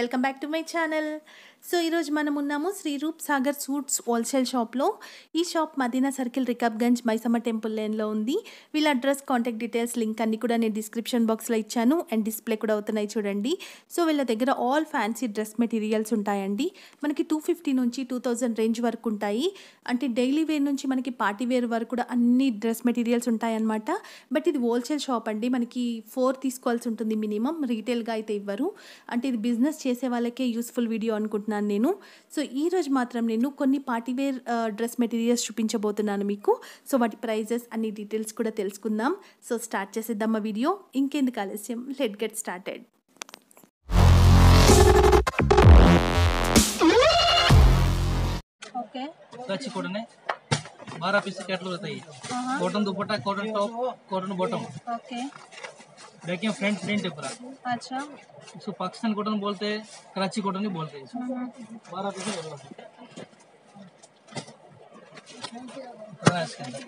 Welcome back to my channel. So ఈరోజు మనం ఉన్నాము శ్రీ రూప్ సాగర్ సూట్స్ హోల్సేల్ షాప్లో. ఈ shop Madina circle Rikabganj Maisamma temple లేన్లో ఉంది. వీళ్ళ అడ్రస్ కాంటాక్ట్ డీటెయిల్స్ లింక్ అన్ని కూడా నేను డిస్క్రిప్షన్ బాక్స్లో ఇచ్చాను. అండ్ డిస్ప్లే కూడా అవుతున్నాయి చూడండి. సో వీళ్ళ దగ్గర ఆల్ ఫ్యాన్సీ డ్రెస్ మెటీరియల్స్ ఉంటాయండి. మనకి టూ ఫిఫ్టీ నుంచి టూ థౌజండ్ రేంజ్ వరకు ఉంటాయి. అంటే డైలీ వేర్ నుంచి మనకి పార్టీ వేర్ వరకు కూడా అన్ని డ్రెస్ మెటీరియల్స్ ఉంటాయన్నమాట. బట్ ఇది హోల్సేల్ షాప్ అండి. మనకి ఫోర్ తీసుకోవాల్సి ఉంటుంది మినిమం. రీటైల్గా అయితే ఇవ్వరు. అంటే ఇది బిజినెస్ చేసే వాళ్ళకే యూస్ఫుల్ వీడియో అనుకుంటున్నాను నేను సో ఈ రోజు మాత్రం నేను కొన్ని పార్టీ వేర్ డ్రెస్ మెటీరియల్స్ చూపించబోతున్నాను మీకు సో వాటి ప్రైజెస్ అన్ని డీటెయిల్స్ కూడా తెలుసుకుందాం సో స్టార్ట్ చేసేద్దాం ఆ వీడియో ఇంకెందుకు ఆలస్యం లెట్ గెట్ స్టార్టెడ్ ओके अच्छी कॉटन है बारह पीस कैटलॉग रहता है cotton dupatta cotton top cotton bottom okay देखिए फ्रंट प्रिंट है पूरा। अच्छा। इसको पाकिस्तान कॉटन बोलते हैं कराची कॉटन ही बोलते हैं इसको। बारह पीस है। इसके अंदर?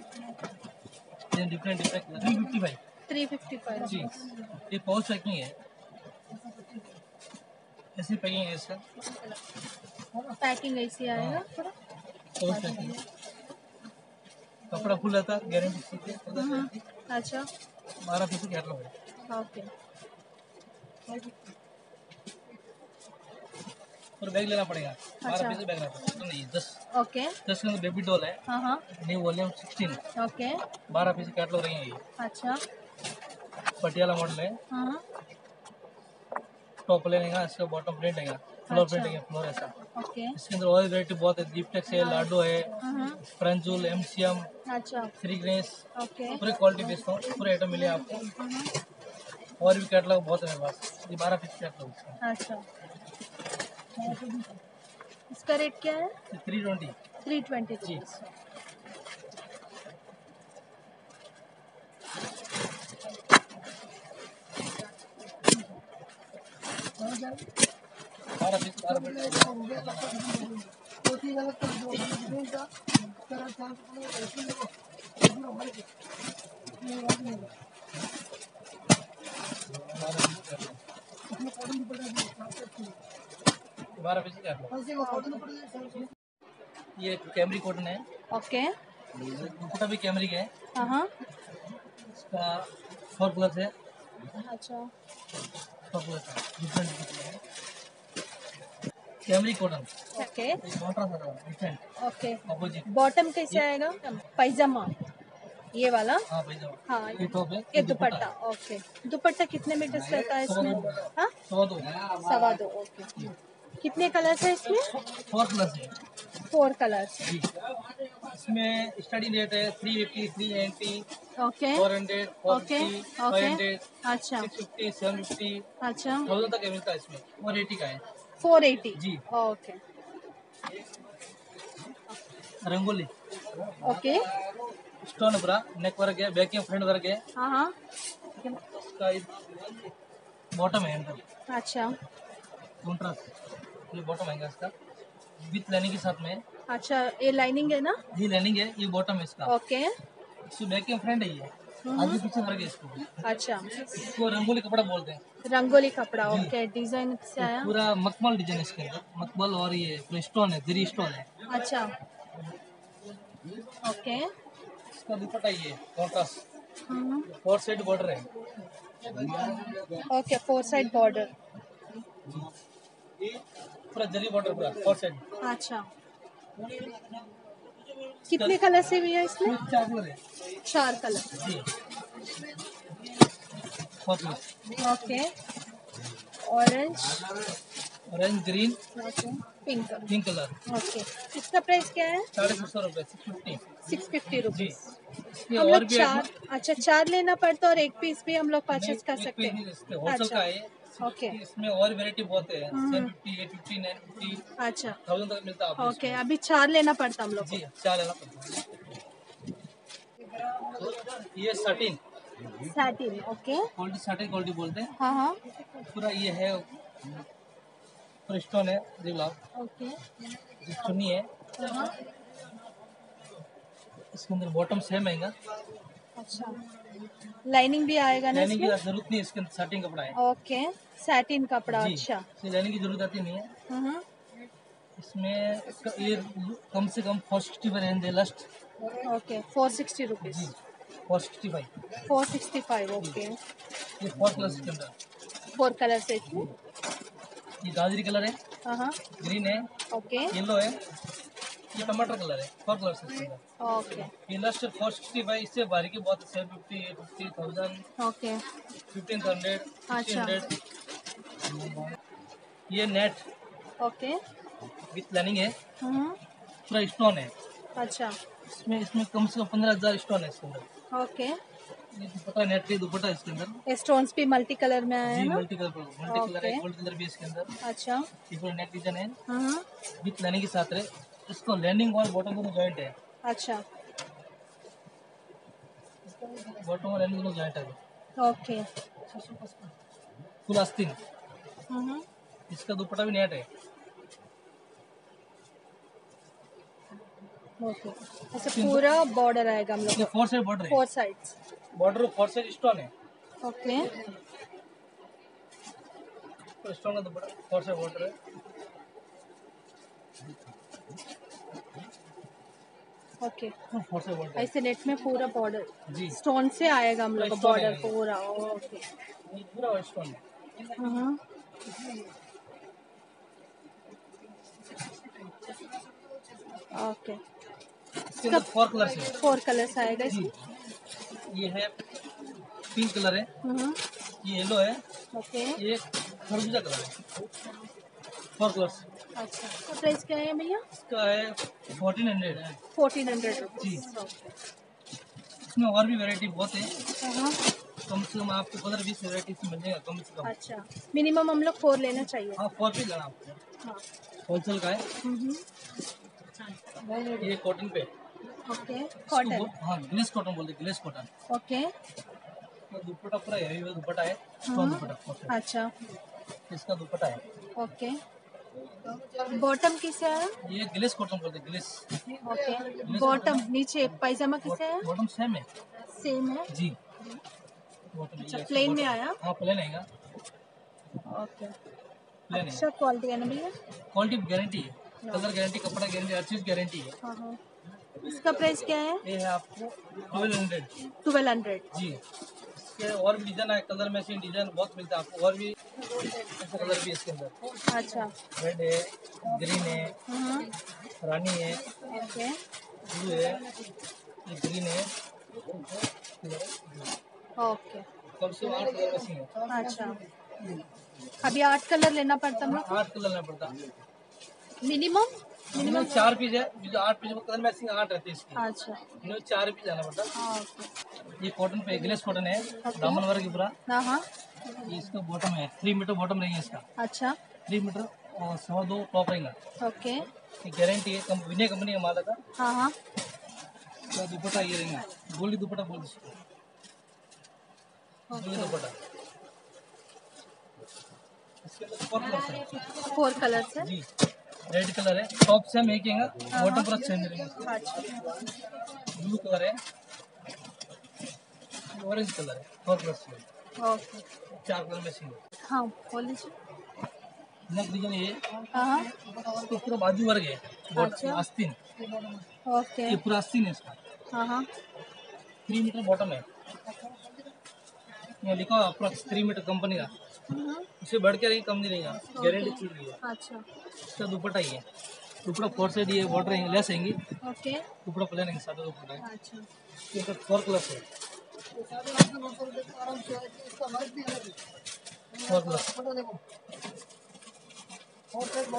ये different different three fifty five three fifty five जी। ये पाउच पैकिंग है। ऐसी पैकिंग है इसका। पैकिंग ऐसी आएगा पूरा पाउच पैकिंग कपड़ा फुल रहता है गारंटी अच्छा। बारह पीस कैटलॉग है। ओके और बैग लेना पड़ेगा अच्छा। पीस बैग लेना पड़ेगा तो नहीं दस ओके दस के अंदर बेबी डॉल है हाँ हाँ न्यू वॉल्यूम सिक्सटीन ओके बारह पीस कैटलॉग रहेंगे ये अच्छा पटियाला मॉडल है हाँ टॉप लेनेगा इसका बॉटम प्रिंट है फ्लोर। प्रिंट है फ्लोर ऐसा ओके इसके अंदर और वेराइटी बहुत है गिफ्टेक्स है लाडो है फ्रेंजूल एमसीएम अच्छा थ्री ग्रेस ओके पूरी क्वालिटी हूँ पूरे आइटम मिले आपको और भी कैटलॉग बहुत है मेरे पास। ये बारह पीस कैटलॉग अच्छा। इसका रेट क्या है? थ्री ट्वेंटी थ्री ट्वेंटी जी। बारह पीस बारह पीस कैटलॉग ये कैमरी कॉटन है। ओके। दुपट्टा भी कैमरी का है। हाँ हाँ। इसका फोर प्लस है। अच्छा। फोर प्लस है। डिफरेंट है। Camry cotton okay. कॉन्ट्रास्ट है डिफरेंट ओके। अपोजिट बॉटम कैसे आएगा? पैजामा ये वाला? हाँ हाँ ये दुपट्टा। ओके। दुपट्टा कितने मीटर रहता है इसमें? हाँ? सवा दो। ओके। कितने कलर्स है इसमें? फोर प्लस है। फोर कलर्स इसमें स्टार्टिंग रेट है three eighty three ninety okay. Four hundred okay fifty okay अच्छा। फिफ्टी सेवन फिफ्टी अच्छा। थाउज़ेंड तक मिलता है इसमें। फोर एटी का है। फोर एटी जी। Okay. Rangoli. Okay. Neck work है बैक एंड फ्रंट वर्क है हाँ बॉटम है अंदर अच्छा कॉन्ट्रास्ट ये बॉटम है इसका विथ लाइनिंग के साथ में अच्छा ये लाइनिंग है ना ये लाइनिंग है ये बॉटम है इसका ओके इसको बैक एंड फ्रंट है ये आगे पीछे वर्क है इसको अच्छा इसको रंगोली कपड़ा बोलते हैं रंगोली कपड़ा ओके डिज़ाइन से आया पूरा मखमल डिज़ाइन है इसके अंदर मखमल और ये पूरा स्टोन है जरी स्टोन है अच्छा ओके इसका दुपट्टा ये हम्म, फोर साइड बॉर्डर है। ओके फोर साइड बॉर्डर पूरा जरी बॉर्डर पूरा फोर साइड अच्छा। कितने कलर से भी है इसमें? चार कलर है। चार कलर जी। Okay orange orange green okay pink pink colour okay इसका प्राइस क्या है? साढ़े छः सौ रूपए सिक्स फिफ्टी सिक्स फिफ्टी जी। हम लोग चार अच्छा चार लेना पड़ता और एक पीस भी हम लोग परचेज कर सकते हैं। होलसेल का है। इसमें और वेराइटी बहुत है। फिफ्टी अच्छा। थाउज़ेंड तक मिलता है ओके अभी चार लेना पड़ता हम लोग जी चार लेना पड़ता ये satin satin okay quality satin quality बोलते हैं। हाँ हाँ। पूरा ये है। पूरा स्टोन है लो ओके ये चुन्नी है इसके अंदर बॉटम सेम आएगा अच्छा लाइनिंग भी आएगा ना लाइनिंग की ज़रूरत नहीं इसके अंदर साटिंग कपड़ा है। ओके सैटिन कपड़ा अच्छा। इसमें लाइनिंग की ज़रूरत आती नहीं है। इसमें इसका ये कम से कम फोर सिक्सटी रेंज है last okay four sixty rupees four sixty five four sixty five okay ये फोर कलर के अंदर। फोर कलर सेट में ये गाजरी कलर है। हाँ हाँ ग्रीन है। ओके येलो है। ये टमाटर कलर है। फोर कलर से ओके ये लास्ट फोर सिक्सटी फाइव इससे बाहर की बहुत seven fifty eight fifty thousand okay fifteen hundred. Hundred ये नेट ओके विथ लाइनिंग है। हम्म, पूरा स्टोन है। अच्छा. इसमें इसमें कम से कम पंद्रह हज़ार स्टोन है इसके अंदर। ओके दुपट्टा नेट का दुपट्टा इसके अंदर? स्टोन्स भी मल्टी कलर में जी हैं ना? मल्टी कलर मल्टी कलर है गोल्ड कलर भी इसके अंदर। अच्छा। ये पूरा नेट डिज़ाइन है। विथ लाइनिंग के साथ रहे इसको लैंडिंग और बॉटम दोनों जॉइंट है। अच्छा। बॉटम और लैंडिंग दोनों जॉइंट है ओके फुल आस्तीन इसका दुपट्टा भी नेट है। ओके अच्छा पूरा बॉर्डर आएगा हम लोग four side border four sides border four side stone है। ओके तो स्टोन का दुपट्टा फोर साइड बॉर्डर है। ओके फोर बॉर्डर ऐसे नेट में पूरा बॉर्डर स्टोन से आएगा हम लोग का बॉर्डर पूरा। ओके पूरा स्टोन है। हम्म, okay four colour four colours आएगा इसमें। ये है पिंक कलर है। हम्म, ये येलो है। ये खरबूजा कलर है। फोर कलर्स अच्छा तो प्राइस क्या है भैया? इसका है फोर्टीन हंड्रेड है। फोर्टीन हंड्रेड जी। इसमें और भी वैरायटी बहुत है। हाँ कम से कम आपको पंद्रह बीस वैरायटी से मिल जाएगा कम से कम। अच्छा। मिनिमम हम लोग फोर लेना चाहिए। हाँ फोर पीस लेना आपको। हाँ। होलसेल का है। हम्म, ये कॉटन पे। ओके कॉटन हाँ ग्लेस कॉटन बोलते ग्लेस कॉटन ओके दुपट्टा पूरा हेवी दुपट्टा है स्टोन दुपट्टा अच्छा। इसका दुपट्टा है। ओके बॉटम किसे आया ये ग्लेस कॉटन बोलते ग्लेस ओके बॉटम नीचे पायजामा किसे आया बॉटम सेम है। सेम है? जी। अच्छा प्लेन में आया? हाँ प्लेन आएगा। ओके अच्छा क्वालिटी है? ना भैया क्वालिटी गारंटी है कलर गारंटी कपड़ा गारंटी हर चीज़ गारंटी है। हाँ हाँ। इसका प्राइस क्या है? ये है आपको ट्वेल्व हंड्रेड ट्वेल्व हंड्रेड जी। इसके और भी डिज़ाइन है कलर मैचिंग डिज़ाइन बहुत मिलता है आपको। और भी कलर भी है इसके अंदर। अच्छा। रेड है ग्रीन है हम्म, रानी है ओके। ब्लू है ये ग्रीन है। ओके। कम से आठ कलर मैचिंग है। अच्छा। अभी आठ कलर लेना पड़ता हम आठ कलर लेना पड़ता। मिनिमम मिनिमम चार पीस है जो आठ पीस कलर मैचिंग आठ रहती है इसकी। अच्छा। मिनिमम चार पीस लेना पड़ता हाँ ओके। ये कॉटन पे ग्लेस कॉटन है दामन वर्ग की पूरा। हाँ हाँ। ये इसका बॉटम है थ्री मीटर बॉटम रहेंगे इसका। अच्छा। थ्री मीटर और सवा दो टॉप रहेगा। ओके। ये गारंटी है विनय कंपनी का माल है। हाँ हाँ। दुपट्टा ये रहेगा गोल्डी दुपट्टा बोल इसको गोल्डी दुपट्टा। फोर कलर है। है? जी। रेड कलर है। टॉप सेम एक ही बॉटम पूरा अच्छा ब्लू कलर है। ऑरेंज कलर है। फोर ओके चार कलर में सिंगल हाँ डिज़ाइन ये हाँ। हाँ इसको पूरा बाजू वर्ग है। अच्छा। आस्तीन। ओके ये पूरा आस्तीन है इसका। हाँ हाँ। थ्री मीटर बॉटम है। यहाँ लिखा हुआ अप्रोक्स थ्री मीटर कंपनी का। हम्म, उससे बढ़ के नहीं कम नहीं रहेगा गारंटी चल रही है। अच्छा। इसका दुपट्टा ही है। दुपट्टा फोर साइड ये बॉर्डर रहेंगे लेस रहेंगे ओके। दुपट्टा प्लेन रहेंगे सादा दुपट्टा है। अच्छा। इसके फोर कलर है। फोर कलर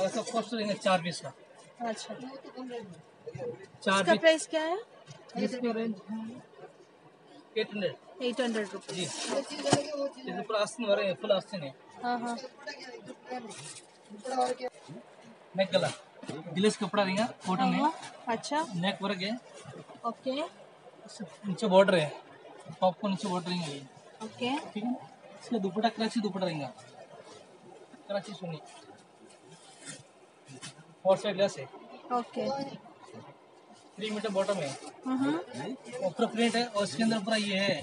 ऐसा रहेंगे चार पीस का। अच्छा। चार इसका पीस प्राइस क्या है? इसका range eight hundred eight hundred rupees जी। पूरा आस्तीन भरे फुल आस्तीन है हाँ। हाँ नेक गला। गिलेस कपड़ा रहेगा है हाँ, अच्छा। नेक वर्क है। ओके नीचे बॉर्डर है। टॉप को नीचे बॉर्डर रहेंगे ओके ठीक है? इसका दुपट्टा कराची दुपट्टा रहेगा। कराची सुनी। फोर साइड लेस है। ओके थ्री मीटर बॉटम है। हम्म। ऊपर प्रिंट है और इसके अंदर पूरा ये है।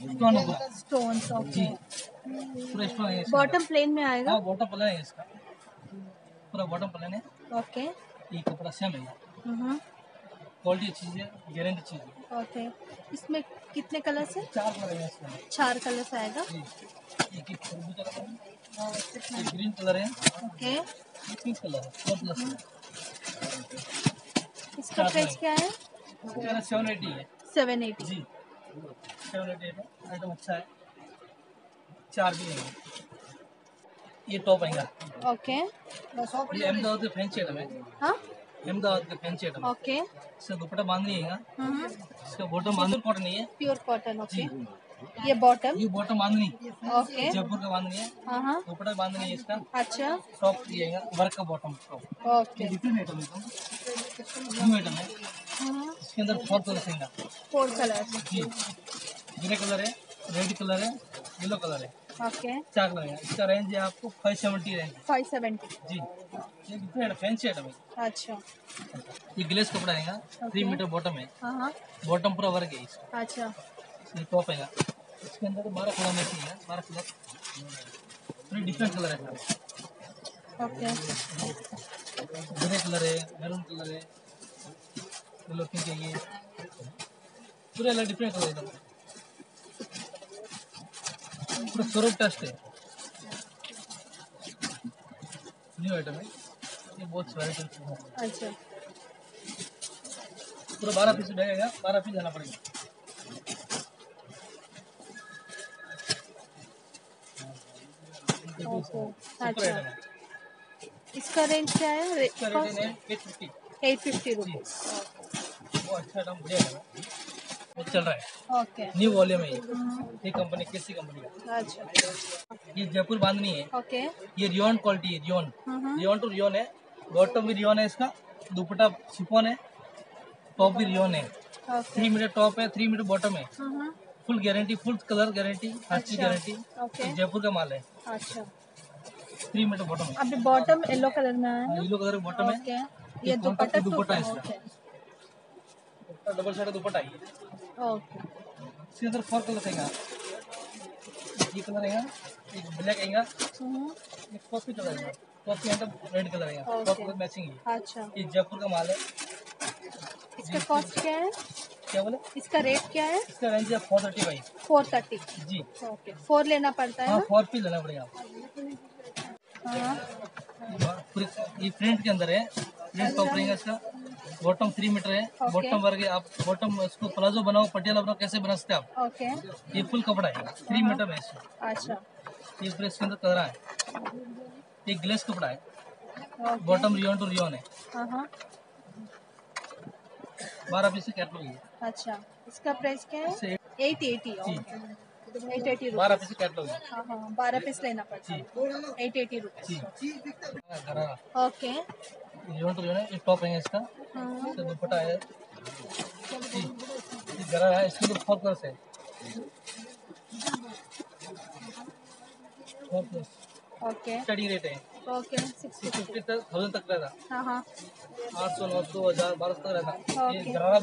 स्टोन होगा। स्टोन्स जी। पूरा स्टोन है बॉटम प्लेन में आएगा? हाँ बॉटम प्लान है इसका। पूरा बॉटम प्लान है। ओके ये कपड़ा सेम है। हम्म। क्वालिटी अच्छी है गारंटी अच्छी है। ओके इसमें कितने कलर्स है? चार कलर है अंदर चार कलर्स आएगा। जी। एक एक कलर है ग्रीन कलर है। ओके पिंक कलर है। फोर प्लस है। इसका प्राइस क्या है? सेवन एटी है। Seven eighty. जी। सेवन एटी है। आइटम अच्छा है। चार भी है। ये टॉप आएगा। ओके। ये अहमदाबाद का फैंसी आइटम है। हाँ? अहमदाबाद का फैंसी आइटम ओके। इसका दुपट्टा बांधनी है। हम्म इसका बॉटम बांधन कॉटन नहीं है प्योर कॉटन ओके ये बॉटम ये बॉटम बांधनी ओके जयपुर का बांधनी है। हाँ हाँ। दुपट्टा बांधनी है इसका। अच्छा। टॉप दिएगा वर्क का bottom top okay different item है न्यू आइटम है। इसके अंदर फोर कलर रहेगा फोर कलर्स जी। ग्रे कलर है रेड कलर है येलो कलर है। ओके चार कलर है। इसका रेंज है आपको five seventy range five seventy जी। ये डिफरेंट फैंसी आइटम है। अच्छा। ये ग्लेस कपड़ा आएगा थ्री मीटर बॉटम है। हाँ हाँ। बॉटम पूरा वर्क है इसका। अच्छा। ये टॉप आएगा इसके अंदर तो बारह कलर मैचिंग है बारह कलर। थ्री डिफरेंट कलर है। ओके ग्रे कलर है मैरून कलर है येलो पिंक है ये। पूरे अलग डिफरेंट कलर एकदम पूरा स्वरूप टेस्ट है। न्यू आइटम है। ये बहुत अच्छा। पूरा बारह पीस लगेगा बारह पीस जाना पड़ेगा। अच्छा। इसका रेंज क्या है? एट फिफ्टी रुपीज़ अच्छा है चल रहा है। ओके। न्यू वॉल्यूम है ये। कंपनी किसी कंपनी का। अच्छा। ये जयपुर बांधनी है। ओके। ये रियोन क्वालिटी है रियोन। हम्म रियोन टू रियोन है। बॉटम भी रियोन है इसका। दुपट्टा सिफोन है। टॉप भी रियोन है। थ्री मीटर टॉप है थ्री मीटर बॉटम है। हम्म full guarantee full colour guarantee हर चीज़। गारंटी जयपुर का माल है। अच्छा। थ्री मीटर बॉटम अभी बॉटम येलो कलर में है। येलो कलर बॉटम है। ये दुपट्टा दुपट्टा है इसका? डबल साइड दुपट्टा है ओके इसके अंदर फोर कलर आएगा। ये कलर आएगा एक ब्लैक आएगा हम्म। एक कॉफ़ी कलर आएगा। कॉफ़ी अंदर रेड कलर आएगा. कॉफ़ी कलर मैचिंग है। अच्छा। ये जयपुर का माल है। इसका कॉस्ट क्या है? क्या बोले? इसका रेट क्या है? इसका रेंज है four thirty five four thirty जी। ओके फोर लेना पड़ता है हाँ फोर पीस लेना पड़ेगा। पूरी- ये प्रिंट के अंदर है। प्रिंट टॉप रहेगा इसका। बॉटम थ्री मीटर है। बॉटम वर्ग आप बॉटम इसको प्लाजो बनाओ पटियाला बनाओ कैसे बना सकते आप? ओके ये फुल कपड़ा है। थ्री मीटर है इसका। अच्छा। ये पूरे इसके अंदर कलर है। ये ग्लेस कपड़ा है। बॉटम रियोन टू रियोन है। हाँ हाँ। बारह पीस कैटलॉग है। अच्छा। इसका प्राइस क्या है? एट एटी एट एटी बारह पीस कैटलॉग हाँ हाँ बारह पीस लेना पड़ता एट एटी रुपीज़ ओके. है ये टॉप है. इसका दुपट्टा है है इसके फोर कलर्स है four colours okay. Study rate है ओके. सिक्स फिफ्टी थाउज़ेंड तक रहता हाँ हाँ. आठ सौ नौ सौ हज़ार बारह सौ तक रहता ये. गरारा